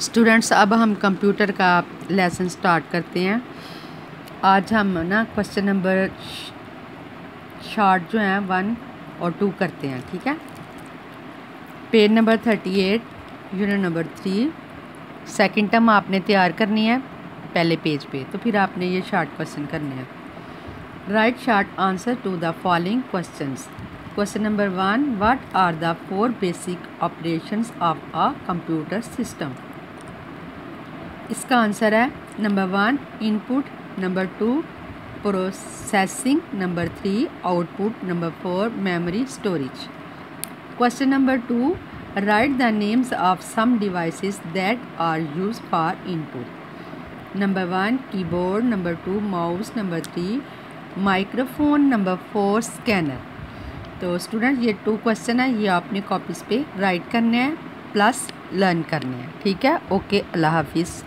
Students, अब हम computer का लेसन स्टार्ट करते हैं। आज हम ना क्वेश्चन नंबर शार्ट जो हैं, वन और टू करते हैं, ठीक है? Page number thirty eight, unit number three second term आपने तैयार करनी है, पहले पेज पे तो फिर आपने ये शार्ट क्वेश्चन करने हैं। Write short answer to the following question question number one what are the four basic operations of a computer system इसका आंसर है number one, input number two, processing number three, output number four, memory storage. Question number two, write the names of some devices that are use for input. Number one, keyboard number two, mouse number three, microphone number four, scanner. तो student, ये two question है, ये आपने copies पे right करने हैं। Plus learn करने हैं। ठीक है? ओके अल्लाह हाफिज़।